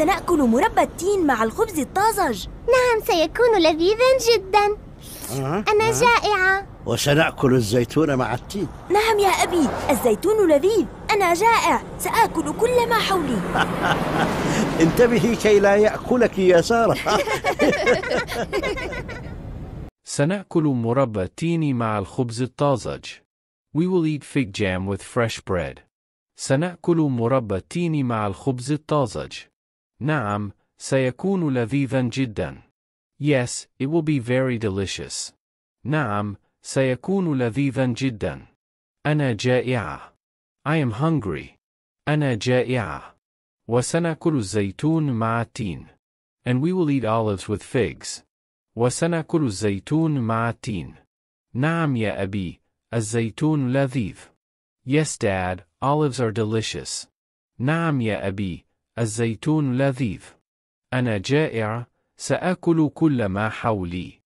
سنأكل مربى التين مع الخبز الطازج. نعم سيكون لذيذا جدا. أنا جائعة. وسنأكل الزيتون مع التين. نعم يا أبي الزيتون لذيذ. أنا جائع. سآكل كل ما حولي. انتبهي كي لا يأكلك يا سارة. سنأكل مربى التين مع الخبز الطازج. We will eat fig jam with fresh bread. سنأكل مربى التين مع الخبز الطازج. نعم، سيكون لذيذا جدا. Yes, it will be very delicious. نعم، سيكون لذيذا جدا. أنا جائعة. I am hungry. أنا جائعة. وسنأكل الزيتون مع التين. And we will eat olives with figs. وسنأكل الزيتون مع التين. نعم يا أبي، الزيتون لذيذ. Yes, Dad, olives are delicious. نعم يا أبي، الزيتون لذيذ. أنا جائع، سآكل كل ما حولي.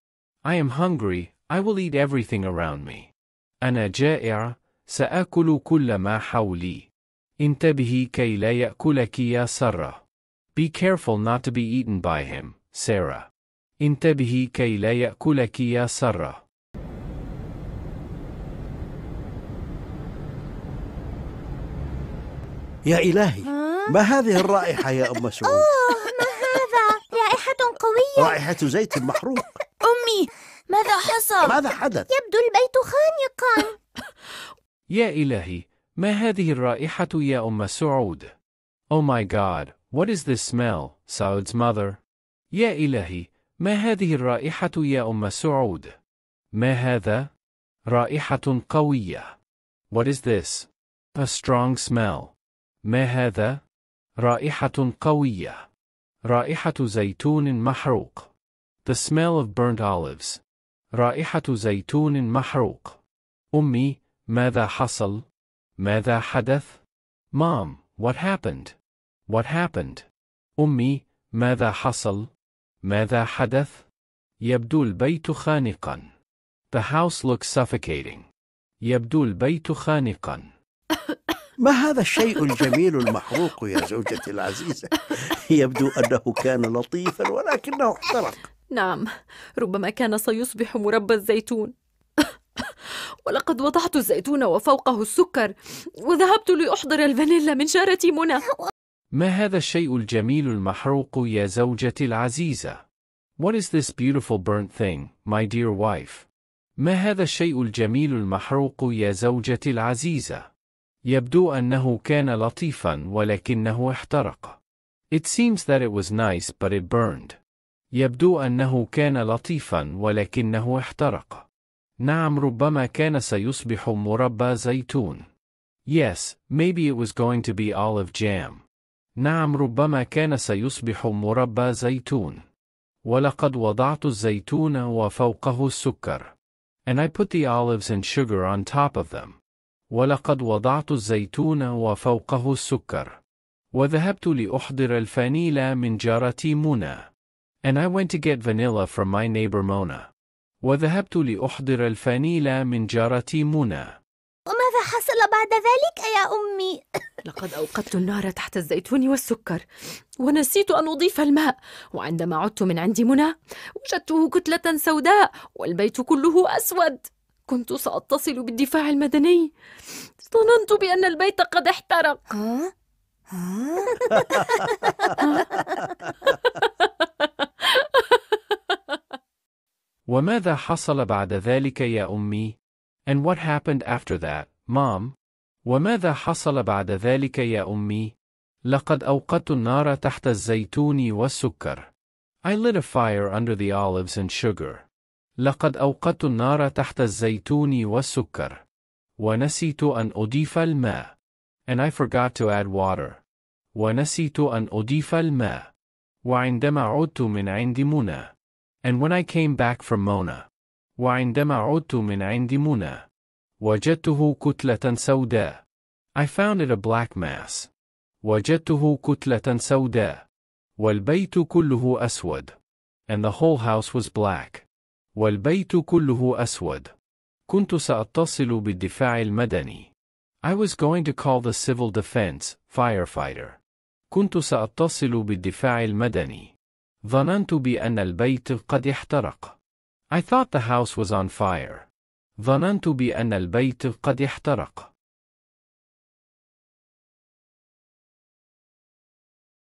I am hungry, I will eat everything around me. أنا جائع، سآكل كل ما حولي. انتبهي كي لا يأكلك يا سارة. Be careful not to be eaten by him, Sarah. انتبهي كي لا يأكلك يا سارة. يا إلهي ما هذه الرائحة يا أم سعود أوه ما هذا رائحة قوية رائحة زيت محروق أمي ماذا حصل؟ ماذا حدث يبدو البيت خانقا يا إلهي، ما هذه الرائحة يا أم سعود؟ Oh my God, what is this smell, Saud's mother? يا إلهي، ما هذه الرائحة يا أم سعود؟ ما هذا؟ رائحة قوية. What is this? A strong smell. ما هذا؟ رائحة قوية. رائحة زيتون محروق. The smell of burnt olives. رائحة زيتون محروق. أمي، ماذا حصل؟ ماذا حدث؟ Mom, what happened? What happened? أمي، ماذا حصل؟ ماذا حدث؟ يبدو البيت خانقا. The house looks suffocating. يبدو البيت خانقا. ما هذا الشيء الجميل المحروق يا زوجتي العزيزة يبدو أنه كان لطيفا ولكنه احترق نعم ربما كان سيصبح مربى الزيتون ولقد وضعت الزيتون وفوقه السكر وذهبت لأحضر الفانيلا من جارة منى ما هذا الشيء الجميل المحروق يا زوجتي العزيزة؟ What is this beautiful burnt thing, my dear wife? ما هذا الشيء الجميل المحروق يا زوجتي العزيزة؟ يبدو أنه كان لطيفا ولكنه احترق. It seems that it was nice but it burned. يبدو أنه كان لطيفا ولكنه احترق. نعم ربما كان سيصبح مربى زيتون. Yes, maybe it was going to be olive jam. نعم ربما كان سيصبح مربى زيتون. ولقد وضعت الزيتون وفوقه السكر. And I put the olives and sugar on top of them. ولقد وضعت الزيتون وفوقه السكر. وذهبت لأحضر الفانيلا من جارتي منى. And I went to get vanilla from my neighbor Mona. وذهبت لأحضر الفانيلا من جارتي منى. وماذا حصل بعد ذلك يا أمي؟ لقد أوقدت النار تحت الزيتون والسكر ونسيت أن أضيف الماء وعندما عدت من عند منى وجدته كتلة سوداء والبيت كله أسود كنت سأتصل بالدفاع المدني ظننت بأن البيت قد احترق ها؟ ها؟ وماذا حصل بعد ذلك يا أمي؟ And what happened after that, Mom? وماذا حصل بعد ذلك يا أمي؟ لقد أوقدت النار تحت الزيتون والسكر. I lit a fire under the olives and sugar. لقد أوقدت النار تحت الزيتون والسكر. ونسيت أن أضيف الماء. And I forgot to add water. ونسيت أن أضيف الماء. وعندما عدت من عند منى. And when I came back from Mona. وعندما عدت من عند منى. وجدته كتلة سوداء. I found it a black mass. وجدته كتلة سوداء. والبيت كله أسود. And the whole house was black. والبيت كله أسود. كنت سأتصل بالدفاع المدني. I was going to call the civil defense, firefighter. كنت سأتصل بالدفاع المدني. ظننت بأن البيت قد احترق. I thought the house was on fire. ظننت بأن البيت قد احترق.